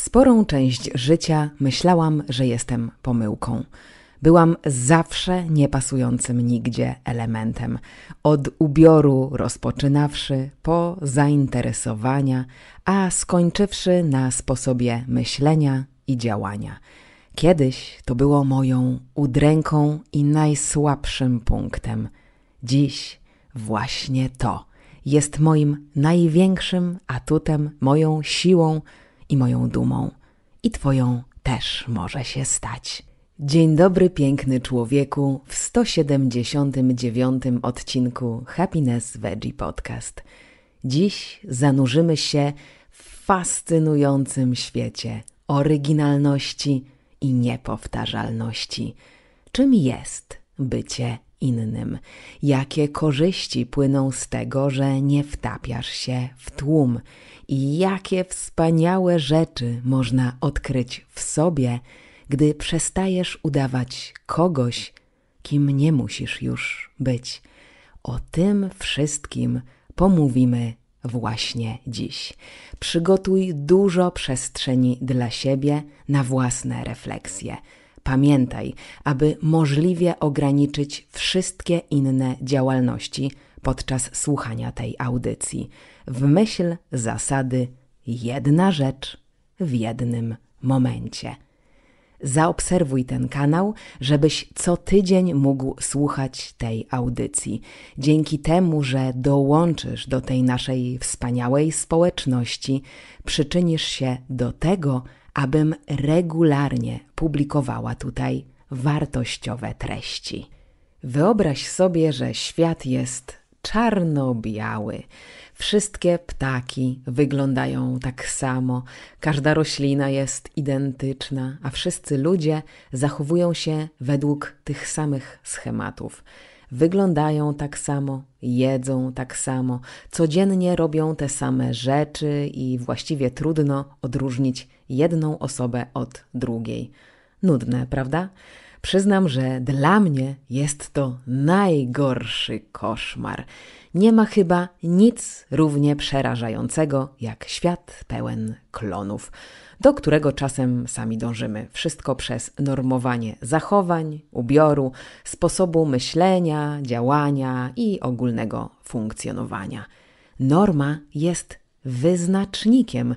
Sporą część życia myślałam, że jestem pomyłką. Byłam zawsze niepasującym nigdzie elementem. Od ubioru rozpoczynawszy, po zainteresowania, a skończywszy na sposobie myślenia i działania. Kiedyś to było moją udręką i najsłabszym punktem. Dziś właśnie to jest moim największym atutem, moją siłą i moją dumą. I Twoją też może się stać. Dzień dobry, piękny człowieku, w 179 odcinku Happiness Veggie Podcast. Dziś zanurzymy się w fascynującym świecie oryginalności i niepowtarzalności. Czym jest bycie innym? Jakie korzyści płyną z tego, że nie wtapiasz się w tłum? I jakie wspaniałe rzeczy można odkryć w sobie, gdy przestajesz udawać kogoś, kim nie musisz już być. O tym wszystkim pomówimy właśnie dziś. Przygotuj dużo przestrzeni dla siebie na własne refleksje. Pamiętaj, aby możliwie ograniczyć wszystkie inne działalności podczas słuchania tej audycji, w myśl zasady jedna rzecz w jednym momencie. Zaobserwuj ten kanał, żebyś co tydzień mógł słuchać tej audycji. Dzięki temu, że dołączysz do tej naszej wspaniałej społeczności, przyczynisz się do tego, abym regularnie publikowała tutaj wartościowe treści. Wyobraź sobie, że świat jest czarno-biały. Wszystkie ptaki wyglądają tak samo, każda roślina jest identyczna, a wszyscy ludzie zachowują się według tych samych schematów. Wyglądają tak samo, jedzą tak samo, codziennie robią te same rzeczy i właściwie trudno odróżnić jedną osobę od drugiej. Nudne, prawda? Przyznam, że dla mnie jest to najgorszy koszmar. Nie ma chyba nic równie przerażającego jak świat pełen klonów, do którego czasem sami dążymy. Wszystko przez normowanie zachowań, ubioru, sposobu myślenia, działania i ogólnego funkcjonowania. Norma jest wyznacznikiem,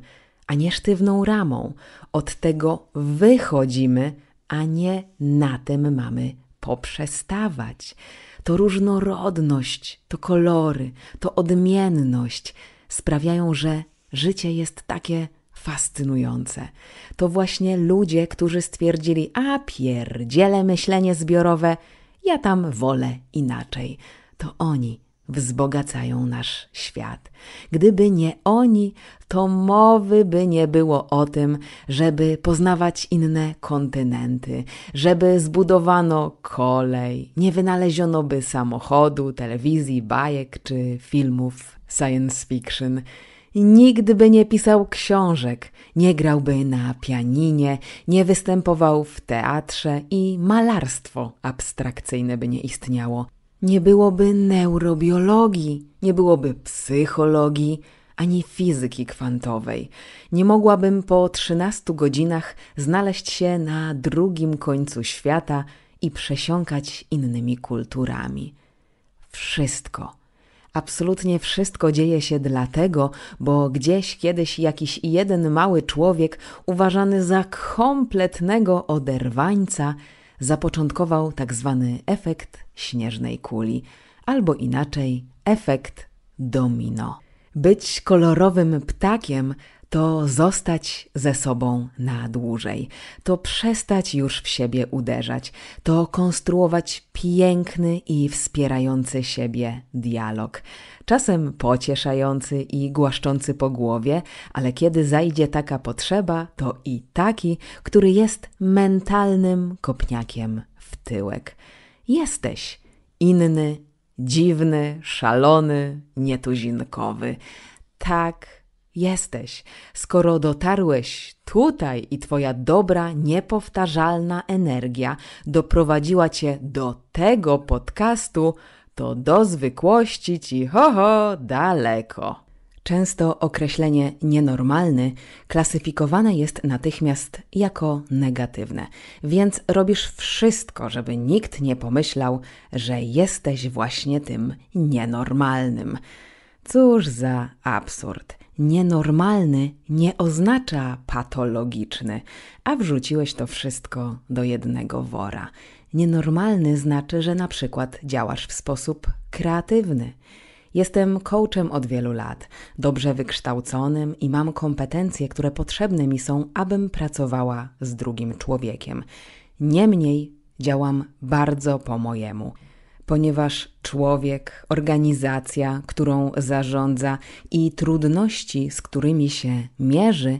a nie sztywną ramą. Od tego wychodzimy, a nie na tym mamy poprzestawać. To różnorodność, to kolory, to odmienność sprawiają, że życie jest takie fascynujące. To właśnie ludzie, którzy stwierdzili, a pierdziele myślenie zbiorowe, ja tam wolę inaczej. To oni wzbogacają nasz świat. Gdyby nie oni, to mowy by nie było o tym, żeby poznawać inne kontynenty, żeby zbudowano kolej, nie wynaleziono by samochodu, telewizji, bajek czy filmów science fiction. Nikt by nie pisał książek, nie grałby na pianinie, nie występował w teatrze i malarstwo abstrakcyjne by nie istniało. Nie byłoby neurobiologii, nie byłoby psychologii, ani fizyki kwantowej. Nie mogłabym po 13 godzinach znaleźć się na drugim końcu świata i przesiąkać innymi kulturami. Wszystko, absolutnie wszystko dzieje się dlatego, bo gdzieś kiedyś jakiś jeden mały człowiek, uważany za kompletnego oderwańca, zapoczątkował tak zwany efekt śnieżnej kuli, albo inaczej efekt domino. Być kolorowym ptakiem to zostać ze sobą na dłużej, to przestać już w siebie uderzać, to konstruować piękny i wspierający siebie dialog. Czasem pocieszający i głaszczący po głowie, ale kiedy zajdzie taka potrzeba, to i taki, który jest mentalnym kopniakiem w tyłek. Jesteś inny, dziwny, szalony, nietuzinkowy. Tak jesteś. Skoro dotarłeś tutaj i twoja dobra, niepowtarzalna energia doprowadziła cię do tego podcastu, to do zwykłości ci ho ho daleko. Często określenie nienormalny klasyfikowane jest natychmiast jako negatywne, więc robisz wszystko, żeby nikt nie pomyślał, że jesteś właśnie tym nienormalnym. Cóż za absurd. Nienormalny nie oznacza patologiczny, a wrzuciłeś to wszystko do jednego wora. Nienormalny znaczy, że na przykład działasz w sposób kreatywny. Jestem coachem od wielu lat, dobrze wykształconym i mam kompetencje, które potrzebne mi są, abym pracowała z drugim człowiekiem. Niemniej działam bardzo po mojemu ponieważ człowiek, organizacja, którą zarządza i trudności, z którymi się mierzy,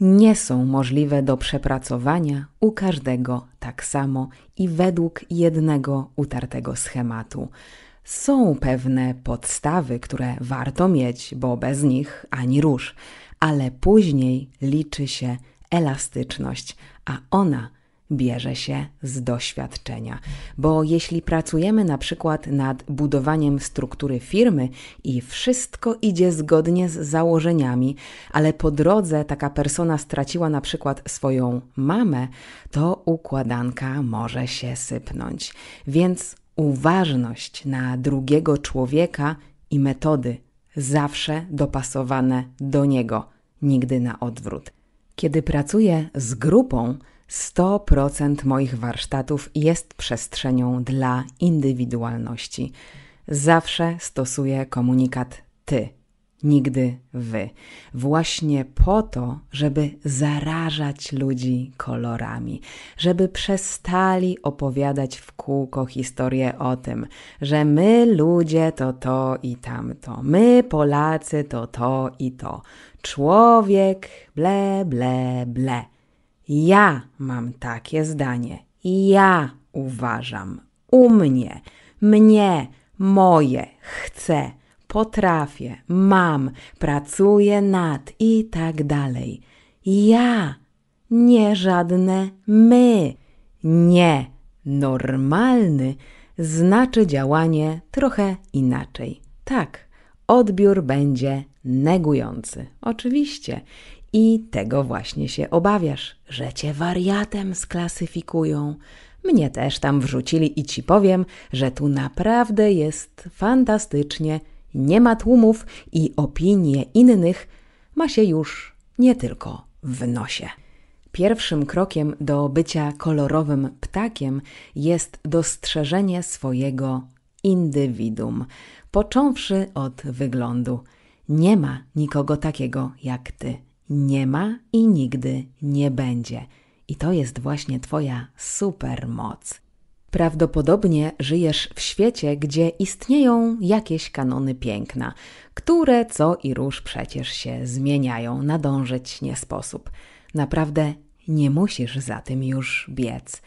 nie są możliwe do przepracowania u każdego tak samo i według jednego utartego schematu. Są pewne podstawy, które warto mieć, bo bez nich ani rusz, ale później liczy się elastyczność, a ona bierze się z doświadczenia. Bo jeśli pracujemy na przykład nad budowaniem struktury firmy i wszystko idzie zgodnie z założeniami, ale po drodze taka persona straciła na przykład swoją mamę, to układanka może się sypnąć. Więc uważność na drugiego człowieka i metody zawsze dopasowane do niego, nigdy na odwrót. Kiedy pracuję z grupą, 100% moich warsztatów jest przestrzenią dla indywidualności. Zawsze stosuję komunikat ty, nigdy wy. Właśnie po to, żeby zarażać ludzi kolorami, żeby przestali opowiadać w kółko historię o tym, że my ludzie to to i tamto, my Polacy to to i to, człowiek ble, ble, ble. Ja mam takie zdanie. Ja uważam. U mnie, mnie, moje, chcę, potrafię, mam, pracuję nad i tak dalej. Ja, nie żadne my. Nie, normalny znaczy działanie trochę inaczej. Tak, odbiór będzie negujący. Oczywiście. I tego właśnie się obawiasz, że cię wariatem sklasyfikują. Mnie też tam wrzucili i ci powiem, że tu naprawdę jest fantastycznie, nie ma tłumów i opinie innych ma się już nie tylko w nosie. Pierwszym krokiem do bycia kolorowym ptakiem jest dostrzeżenie swojego indywidum, począwszy od wyglądu. Nie ma nikogo takiego jak ty nie ma i nigdy nie będzie. I to jest właśnie Twoja supermoc. Prawdopodobnie żyjesz w świecie, gdzie istnieją jakieś kanony piękna, które co i róż przecież się zmieniają, nadążyć nie sposób. Naprawdę nie musisz za tym już biec.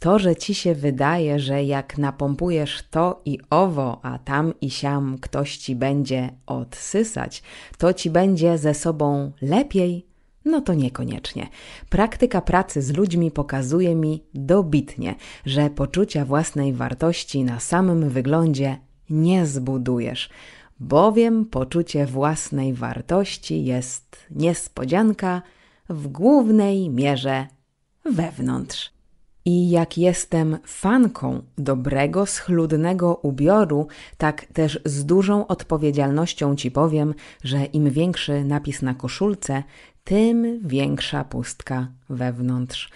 To, że ci się wydaje, że jak napompujesz to i owo, a tam i siam ktoś ci będzie odsysać, to ci będzie ze sobą lepiej, no to niekoniecznie. Praktyka pracy z ludźmi pokazuje mi dobitnie, że poczucia własnej wartości na samym wyglądzie nie zbudujesz, bowiem poczucie własnej wartości jest niespodzianka w głównej mierze wewnątrz. I jak jestem fanką dobrego, schludnego ubioru, tak też z dużą odpowiedzialnością ci powiem, że im większy napis na koszulce, tym większa pustka wewnątrz.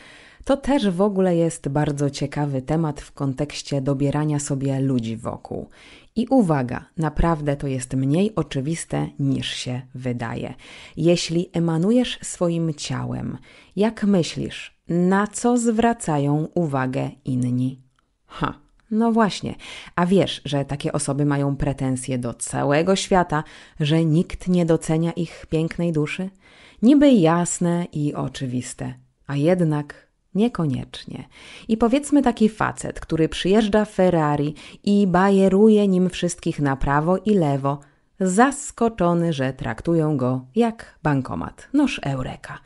To też w ogóle jest bardzo ciekawy temat w kontekście dobierania sobie ludzi wokół. I uwaga, naprawdę to jest mniej oczywiste niż się wydaje. Jeśli emanujesz swoim ciałem, jak myślisz, na co zwracają uwagę inni? Ha, no właśnie. A wiesz, że takie osoby mają pretensje do całego świata, że nikt nie docenia ich pięknej duszy? Niby jasne i oczywiste, a jednak Niekoniecznie. I powiedzmy taki facet, który przyjeżdża Ferrari i bajeruje nim wszystkich na prawo i lewo, zaskoczony, że traktują go jak bankomat. Noż eureka.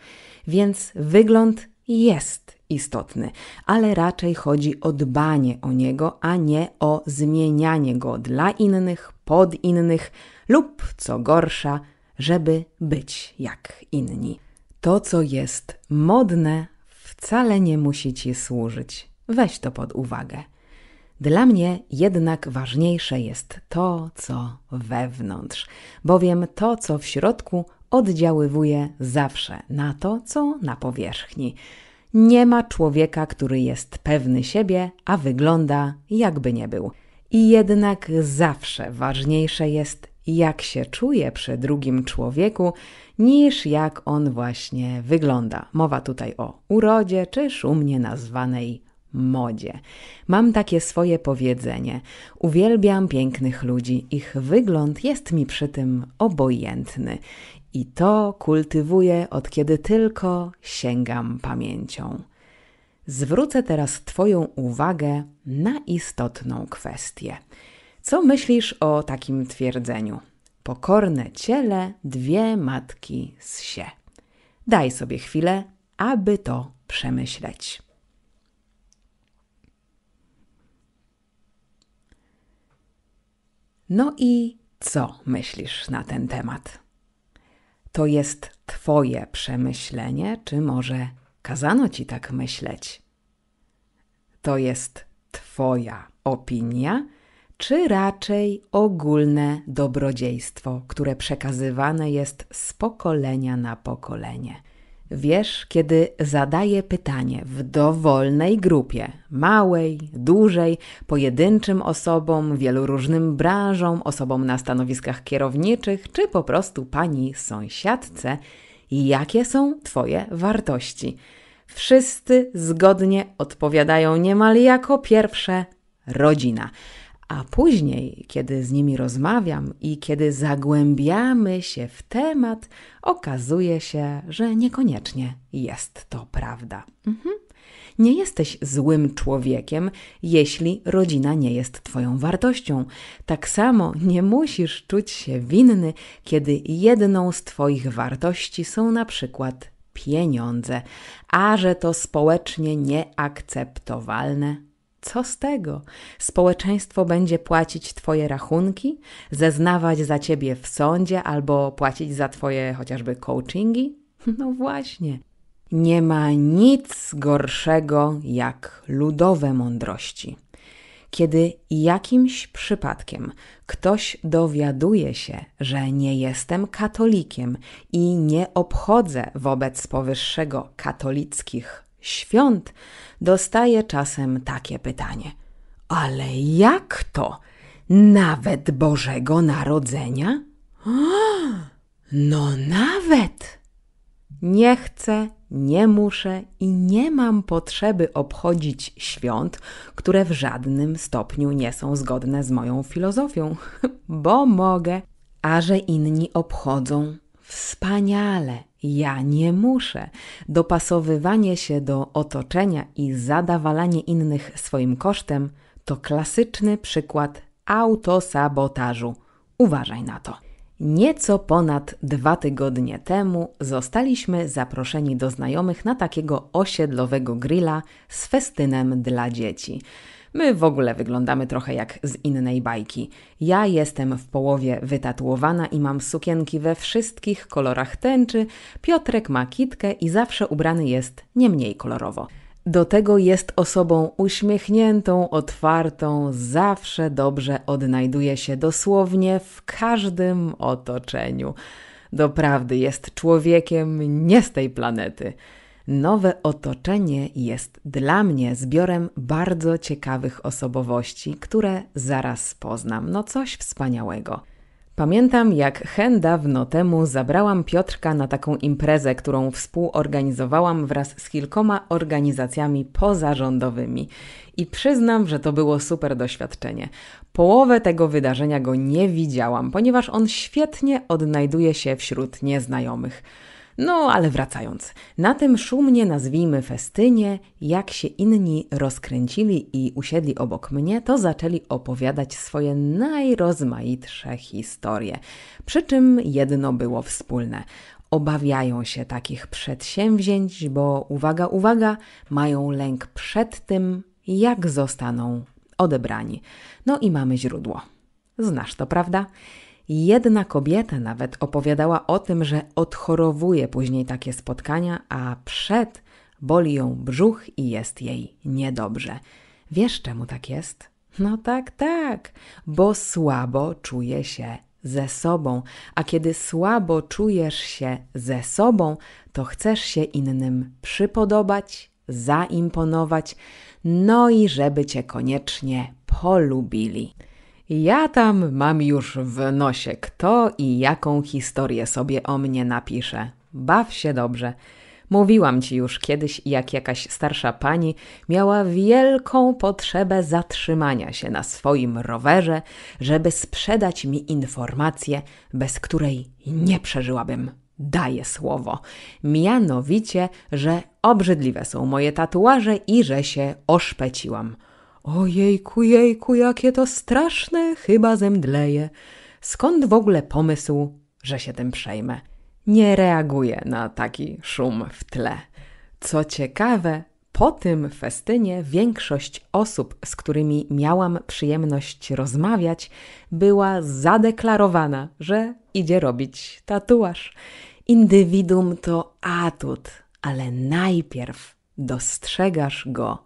Więc wygląd jest istotny, ale raczej chodzi o dbanie o niego, a nie o zmienianie go dla innych, pod innych lub, co gorsza, żeby być jak inni. To, co jest modne, wcale nie musi ci służyć. Weź to pod uwagę. Dla mnie jednak ważniejsze jest to, co wewnątrz, bowiem to, co w środku, oddziaływuje zawsze na to, co na powierzchni. Nie ma człowieka, który jest pewny siebie, a wygląda jakby nie był. I jednak zawsze ważniejsze jest, jak się czuje przy drugim człowieku, niż jak on właśnie wygląda. Mowa tutaj o urodzie czy szumnie nazwanej modzie. Mam takie swoje powiedzenie. Uwielbiam pięknych ludzi, ich wygląd jest mi przy tym obojętny. I to kultywuję od kiedy tylko sięgam pamięcią. Zwrócę teraz Twoją uwagę na istotną kwestię. Co myślisz o takim twierdzeniu? Pokorne ciele, dwie matki z sie. Daj sobie chwilę, aby to przemyśleć. No i co myślisz na ten temat? To jest Twoje przemyślenie, czy może kazano Ci tak myśleć? To jest Twoja opinia, czy raczej ogólne dobrodziejstwo, które przekazywane jest z pokolenia na pokolenie? Wiesz, kiedy zadaję pytanie w dowolnej grupie, małej, dużej, pojedynczym osobom, wielu różnym branżom, osobom na stanowiskach kierowniczych, czy po prostu pani sąsiadce, jakie są Twoje wartości? Wszyscy zgodnie odpowiadają niemal jako pierwsze rodzina. A później, kiedy z nimi rozmawiam i kiedy zagłębiamy się w temat, okazuje się, że niekoniecznie jest to prawda. Mhm. Nie jesteś złym człowiekiem, jeśli rodzina nie jest Twoją wartością. Tak samo nie musisz czuć się winny, kiedy jedną z Twoich wartości są na przykład pieniądze, a że to społecznie nieakceptowalne co z tego? Społeczeństwo będzie płacić Twoje rachunki, zeznawać za Ciebie w sądzie albo płacić za Twoje chociażby coachingi? No właśnie. Nie ma nic gorszego jak ludowe mądrości. Kiedy jakimś przypadkiem ktoś dowiaduje się, że nie jestem katolikiem i nie obchodzę wobec powyższego katolickich świąt, dostaję czasem takie pytanie: Ale jak to? Nawet Bożego Narodzenia? No, nawet! Nie chcę, nie muszę i nie mam potrzeby obchodzić świąt, które w żadnym stopniu nie są zgodne z moją filozofią, bo mogę, a że inni obchodzą, Wspaniale, ja nie muszę. Dopasowywanie się do otoczenia i zadawalanie innych swoim kosztem to klasyczny przykład autosabotażu. Uważaj na to. Nieco ponad dwa tygodnie temu zostaliśmy zaproszeni do znajomych na takiego osiedlowego grilla z festynem dla dzieci. My w ogóle wyglądamy trochę jak z innej bajki. Ja jestem w połowie wytatuowana i mam sukienki we wszystkich kolorach tęczy, Piotrek ma kitkę i zawsze ubrany jest nie mniej kolorowo. Do tego jest osobą uśmiechniętą, otwartą, zawsze dobrze odnajduje się dosłownie w każdym otoczeniu. Doprawdy jest człowiekiem nie z tej planety. Nowe otoczenie jest dla mnie zbiorem bardzo ciekawych osobowości, które zaraz poznam. No coś wspaniałego. Pamiętam, jak hen dawno temu zabrałam Piotrka na taką imprezę, którą współorganizowałam wraz z kilkoma organizacjami pozarządowymi. I przyznam, że to było super doświadczenie. Połowę tego wydarzenia go nie widziałam, ponieważ on świetnie odnajduje się wśród nieznajomych. No, ale wracając, na tym szumnie nazwijmy festynie, jak się inni rozkręcili i usiedli obok mnie, to zaczęli opowiadać swoje najrozmaitsze historie. Przy czym jedno było wspólne. Obawiają się takich przedsięwzięć, bo uwaga, uwaga, mają lęk przed tym, jak zostaną odebrani. No i mamy źródło. Znasz to, prawda? Jedna kobieta nawet opowiadała o tym, że odchorowuje później takie spotkania, a przed boli ją brzuch i jest jej niedobrze. Wiesz, czemu tak jest? No tak, tak, bo słabo czuje się ze sobą, a kiedy słabo czujesz się ze sobą, to chcesz się innym przypodobać, zaimponować, no i żeby cię koniecznie polubili. Ja tam mam już w nosie, kto i jaką historię sobie o mnie napisze. Baw się dobrze. Mówiłam ci już kiedyś, jak jakaś starsza pani miała wielką potrzebę zatrzymania się na swoim rowerze, żeby sprzedać mi informację, bez której nie przeżyłabym. Daję słowo. Mianowicie, że obrzydliwe są moje tatuaże i że się oszpeciłam. Ojejku, jejku, jakie to straszne, chyba zemdleję. Skąd w ogóle pomysł, że się tym przejmę? Nie reaguję na taki szum w tle. Co ciekawe, po tym festynie większość osób, z którymi miałam przyjemność rozmawiać, była zadeklarowana, że idzie robić tatuaż. Indywidum to atut, ale najpierw dostrzegasz go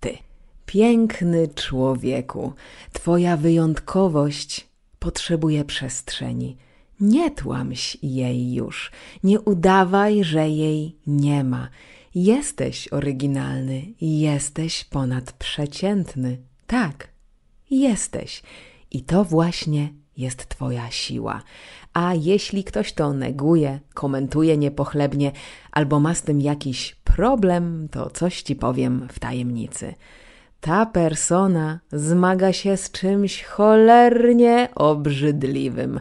ty. Piękny człowieku, twoja wyjątkowość potrzebuje przestrzeni. Nie tłamś jej już, nie udawaj, że jej nie ma. Jesteś oryginalny, jesteś ponadprzeciętny. Tak, jesteś. I to właśnie jest Twoja siła. A jeśli ktoś to neguje, komentuje niepochlebnie albo ma z tym jakiś problem, to coś Ci powiem w tajemnicy. Ta persona zmaga się z czymś cholernie obrzydliwym.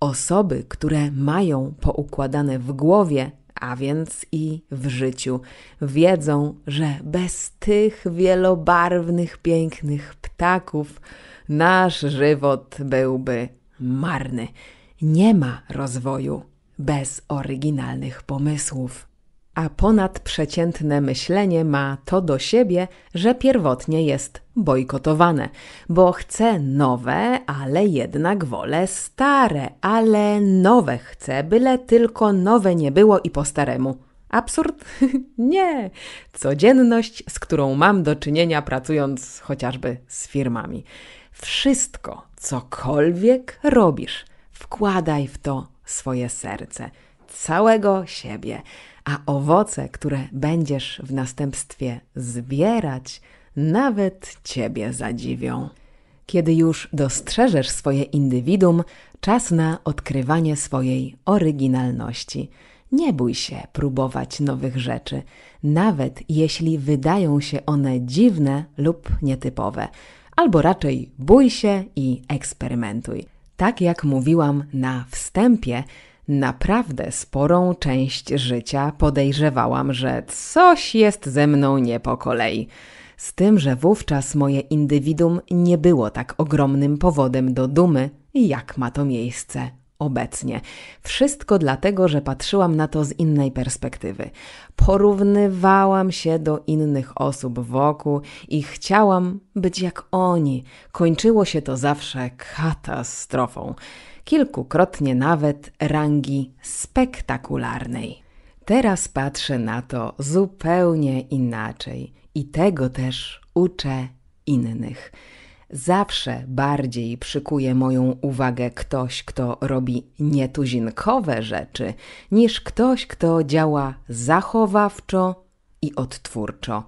Osoby, które mają poukładane w głowie, a więc i w życiu, wiedzą, że bez tych wielobarwnych, pięknych ptaków nasz żywot byłby marny. Nie ma rozwoju bez oryginalnych pomysłów. A ponadprzeciętne myślenie ma to do siebie, że pierwotnie jest bojkotowane, bo chce nowe, ale jednak wolę stare, ale nowe chce, byle tylko nowe nie było i po staremu. Absurd? nie. Codzienność, z którą mam do czynienia pracując chociażby z firmami. Wszystko, cokolwiek robisz, wkładaj w to swoje serce, całego siebie a owoce, które będziesz w następstwie zbierać, nawet ciebie zadziwią. Kiedy już dostrzeżesz swoje indywidum, czas na odkrywanie swojej oryginalności. Nie bój się próbować nowych rzeczy, nawet jeśli wydają się one dziwne lub nietypowe, albo raczej bój się i eksperymentuj. Tak jak mówiłam na wstępie, Naprawdę sporą część życia podejrzewałam, że coś jest ze mną nie po kolei. Z tym, że wówczas moje indywidum nie było tak ogromnym powodem do dumy, jak ma to miejsce obecnie. Wszystko dlatego, że patrzyłam na to z innej perspektywy. Porównywałam się do innych osób wokół i chciałam być jak oni. Kończyło się to zawsze katastrofą kilkukrotnie nawet rangi spektakularnej. Teraz patrzę na to zupełnie inaczej i tego też uczę innych. Zawsze bardziej przykuje moją uwagę ktoś, kto robi nietuzinkowe rzeczy, niż ktoś, kto działa zachowawczo i odtwórczo.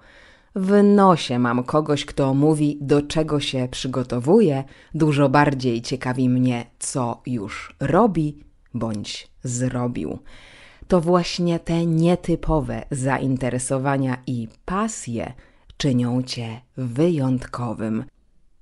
W nosie mam kogoś, kto mówi, do czego się przygotowuje, dużo bardziej ciekawi mnie, co już robi bądź zrobił. To właśnie te nietypowe zainteresowania i pasje czynią cię wyjątkowym.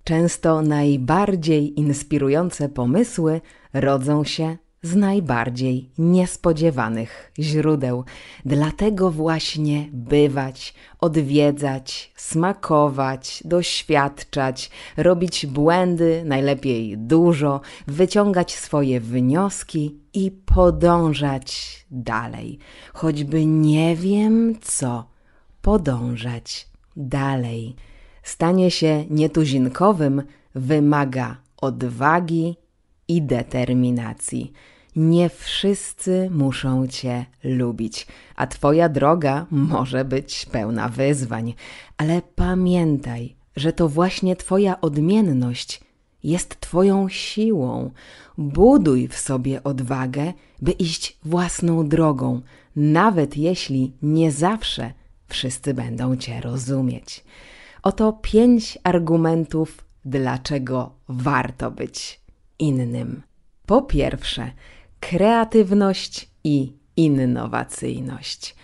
Często najbardziej inspirujące pomysły rodzą się z najbardziej niespodziewanych źródeł. Dlatego właśnie bywać, odwiedzać, smakować, doświadczać, robić błędy, najlepiej dużo, wyciągać swoje wnioski i podążać dalej. Choćby nie wiem co, podążać dalej. Stanie się nietuzinkowym wymaga odwagi i determinacji. Nie wszyscy muszą Cię lubić, a Twoja droga może być pełna wyzwań, ale pamiętaj, że to właśnie Twoja odmienność jest Twoją siłą. Buduj w sobie odwagę, by iść własną drogą, nawet jeśli nie zawsze wszyscy będą Cię rozumieć. Oto pięć argumentów, dlaczego warto być innym. Po pierwsze, kreatywność i innowacyjność.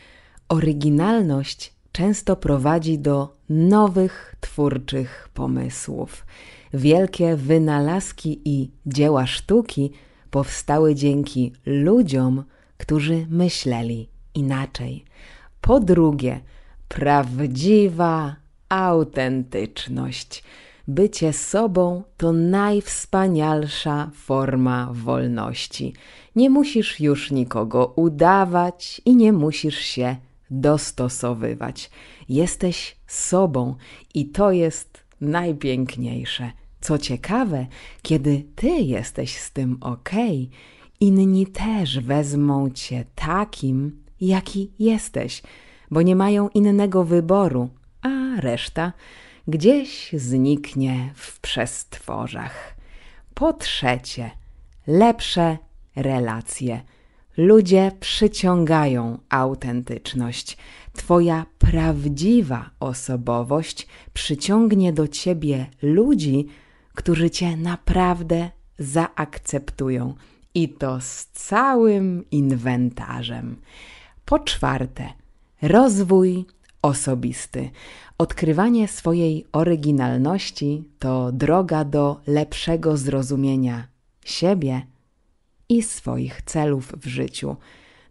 Oryginalność często prowadzi do nowych twórczych pomysłów. Wielkie wynalazki i dzieła sztuki powstały dzięki ludziom, którzy myśleli inaczej. Po drugie, prawdziwa autentyczność. Bycie sobą to najwspanialsza forma wolności. Nie musisz już nikogo udawać i nie musisz się dostosowywać. Jesteś sobą i to jest najpiękniejsze. Co ciekawe, kiedy ty jesteś z tym ok, inni też wezmą cię takim, jaki jesteś, bo nie mają innego wyboru, a reszta gdzieś zniknie w przestworzach. Po trzecie, lepsze relacje. Ludzie przyciągają autentyczność. Twoja prawdziwa osobowość przyciągnie do ciebie ludzi, którzy cię naprawdę zaakceptują i to z całym inwentarzem. Po czwarte, rozwój osobisty. Odkrywanie swojej oryginalności to droga do lepszego zrozumienia siebie i swoich celów w życiu.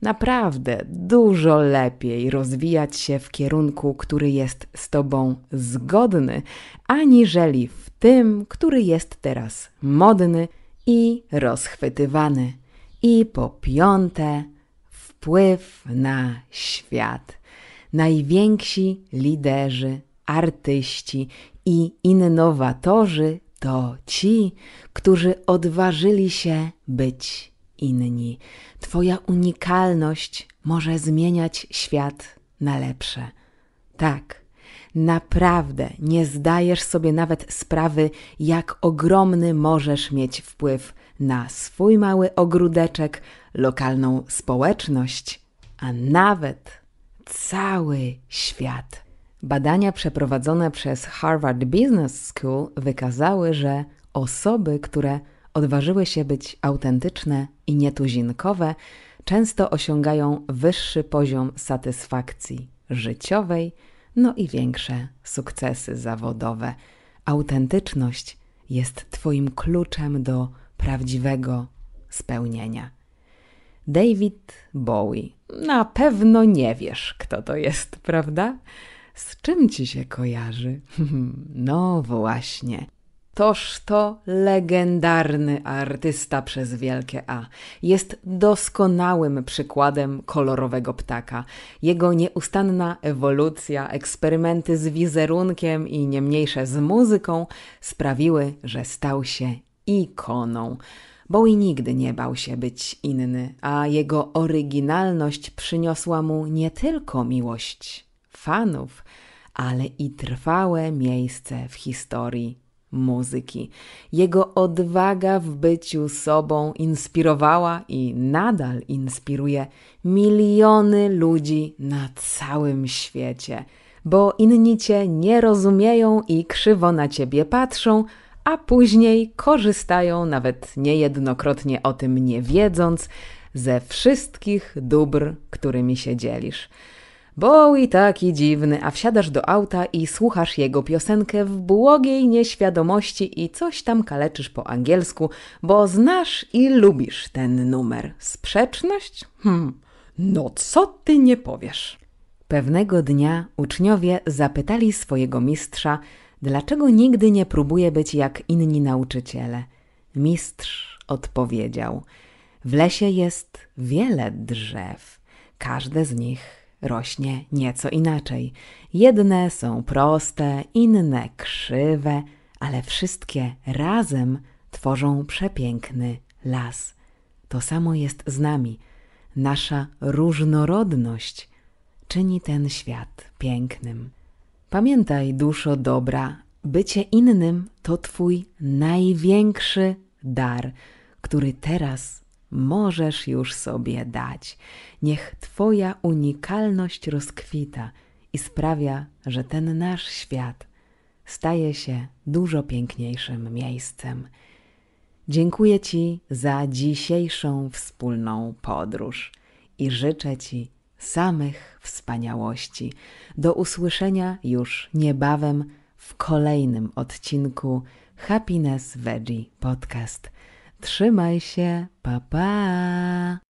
Naprawdę dużo lepiej rozwijać się w kierunku, który jest z Tobą zgodny, aniżeli w tym, który jest teraz modny i rozchwytywany. I po piąte, wpływ na świat. Najwięksi liderzy, artyści i innowatorzy to ci, którzy odważyli się być inni. Twoja unikalność może zmieniać świat na lepsze. Tak, naprawdę nie zdajesz sobie nawet sprawy, jak ogromny możesz mieć wpływ na swój mały ogródeczek, lokalną społeczność, a nawet cały świat. Badania przeprowadzone przez Harvard Business School wykazały, że osoby, które odważyły się być autentyczne i nietuzinkowe, często osiągają wyższy poziom satysfakcji życiowej, no i większe sukcesy zawodowe. Autentyczność jest Twoim kluczem do prawdziwego spełnienia. David Bowie. Na pewno nie wiesz, kto to jest, prawda? Z czym ci się kojarzy? no właśnie. Toż to legendarny artysta przez wielkie A. Jest doskonałym przykładem kolorowego ptaka. Jego nieustanna ewolucja, eksperymenty z wizerunkiem i nie mniejsze z muzyką sprawiły, że stał się ikoną. Bowie nigdy nie bał się być inny, a jego oryginalność przyniosła mu nie tylko miłość fanów, ale i trwałe miejsce w historii muzyki. Jego odwaga w byciu sobą inspirowała i nadal inspiruje miliony ludzi na całym świecie, bo inni cię nie rozumieją i krzywo na ciebie patrzą, a później korzystają, nawet niejednokrotnie o tym nie wiedząc, ze wszystkich dóbr, którymi się dzielisz. Bowie taki dziwny, a wsiadasz do auta i słuchasz jego piosenkę w błogiej nieświadomości i coś tam kaleczysz po angielsku, bo znasz i lubisz ten numer. Sprzeczność? Hmm, no co ty nie powiesz? Pewnego dnia uczniowie zapytali swojego mistrza, dlaczego nigdy nie próbuje być jak inni nauczyciele. Mistrz odpowiedział: W lesie jest wiele drzew, każde z nich rośnie nieco inaczej. Jedne są proste, inne krzywe, ale wszystkie razem tworzą przepiękny las. To samo jest z nami. Nasza różnorodność czyni ten świat pięknym. Pamiętaj, duszo dobra, bycie innym to Twój największy dar, który teraz możesz już sobie dać. Niech Twoja unikalność rozkwita i sprawia, że ten nasz świat staje się dużo piękniejszym miejscem. Dziękuję Ci za dzisiejszą wspólną podróż i życzę Ci samych wspaniałości. Do usłyszenia już niebawem w kolejnym odcinku Happiness Veggie Podcast. Trzymaj się, pa pa!